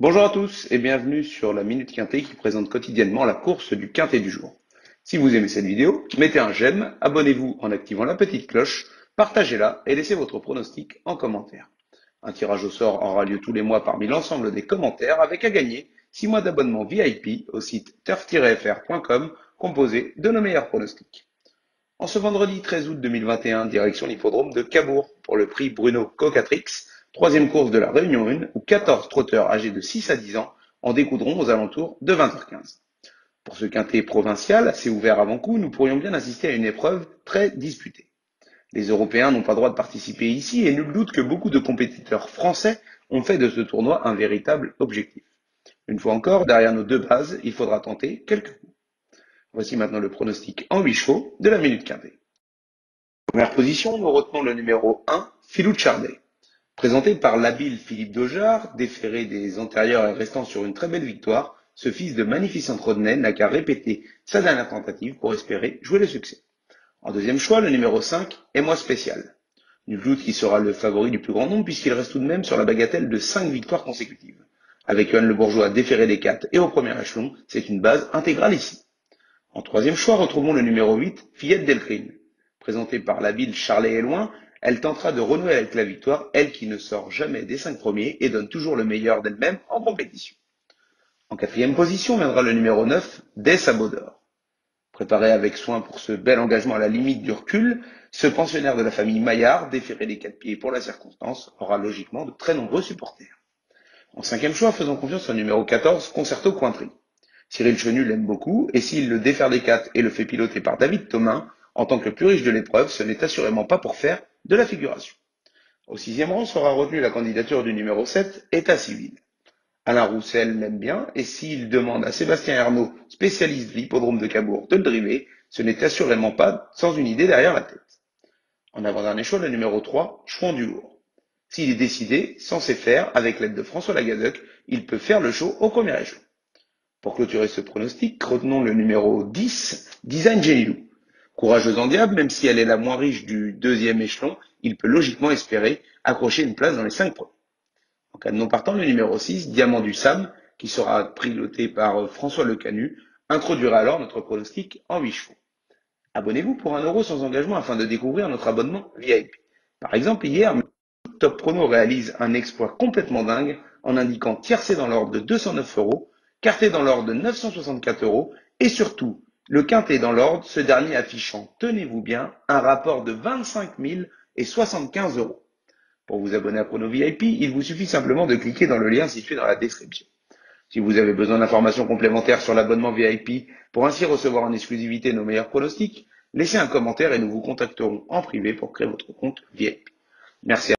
Bonjour à tous et bienvenue sur la Minute Quintet qui présente quotidiennement la course du Quintet du jour. Si vous aimez cette vidéo, mettez un j'aime, abonnez-vous en activant la petite cloche, partagez-la et laissez votre pronostic en commentaire. Un tirage au sort aura lieu tous les mois parmi l'ensemble des commentaires avec à gagner 6 mois d'abonnement VIP au site turf-fr.com composé de nos meilleurs pronostics. En ce vendredi 13 août 2021, direction l'hippodrome de Cabourg pour le prix Bruno Cocatrix, troisième course de la Réunion 1 où 14 trotteurs âgés de 6 à 10 ans en découdront aux alentours de 20h15. Pour ce quintet provincial assez ouvert avant coup, nous pourrions bien assister à une épreuve très disputée. Les Européens n'ont pas droit de participer ici et nul doute que beaucoup de compétiteurs français ont fait de ce tournoi un véritable objectif. Une fois encore, derrière nos deux bases, il faudra tenter quelques coups. Voici maintenant le pronostic en 8 chevaux de la Minute Quintet. Première position, nous retenons le numéro 1, Philou Chardet. Présenté par l'habile Philippe Dojard, déféré des antérieurs et restant sur une très belle victoire, ce fils de magnificent Rodney n'a qu'à répéter sa dernière tentative pour espérer jouer le succès. En deuxième choix, le numéro 5 est moi spécial. Nul doute qu'il sera le favori du plus grand nombre puisqu'il reste tout de même sur la bagatelle de 5 victoires consécutives. Avec Johan Le Bourgeois déféré des 4 et au premier échelon, c'est une base intégrale ici. En troisième choix, retrouvons le numéro 8, Fillette Delcrine. Présentée par l'habile Charlet et Loin, elle tentera de renouer avec la victoire, elle qui ne sort jamais des cinq premiers et donne toujours le meilleur d'elle-même en compétition. En quatrième position viendra le numéro 9, Des Sabots d'Or. Préparé avec soin pour ce bel engagement à la limite du recul, ce pensionnaire de la famille Maillard, déféré des quatre pieds pour la circonstance, aura logiquement de très nombreux supporters. En cinquième choix, faisons confiance au numéro 14, Concerto Cointry. Cyril Chenu l'aime beaucoup, et s'il le défère des quatre et le fait piloter par David Thomas, en tant que plus riche de l'épreuve, ce n'est assurément pas pour faire de la figuration. Au sixième rang sera retenue la candidature du numéro 7, État civil. Alain Roussel l'aime bien, et s'il demande à Sébastien Ernaud, spécialiste de l'hippodrome de Cabourg, de le driver, ce n'est assurément pas sans une idée derrière la tête. En avant-dernier choix, le numéro 3, Chouan du. S'il est décidé, censé faire, avec l'aide de François Lagadec, il peut faire le show au premier échelon. Pour clôturer ce pronostic, retenons le numéro 10, Design Genilou. Courageuse en diable, même si elle est la moins riche du deuxième échelon, il peut logiquement espérer accrocher une place dans les cinq premiers. En cas de non partant, le numéro 6, Diamant du Sam, qui sera piloté par François Lecanu, introduira alors notre pronostic en 8 chevaux. Abonnez-vous pour un euro sans engagement afin de découvrir notre abonnement VIP. Par exemple, hier, Top Prono réalise un exploit complètement dingue en indiquant tiercé dans l'ordre de 209 euros, quarté dans l'ordre de 964 euros et surtout le quintet dans l'ordre, ce dernier affichant, tenez-vous bien, un rapport de 25 000 et 75 euros. Pour vous abonner à Prono VIP, il vous suffit simplement de cliquer dans le lien situé dans la description. Si vous avez besoin d'informations complémentaires sur l'abonnement VIP pour ainsi recevoir en exclusivité nos meilleurs pronostics, laissez un commentaire et nous vous contacterons en privé pour créer votre compte VIP. Merci.